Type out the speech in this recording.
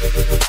Gracias.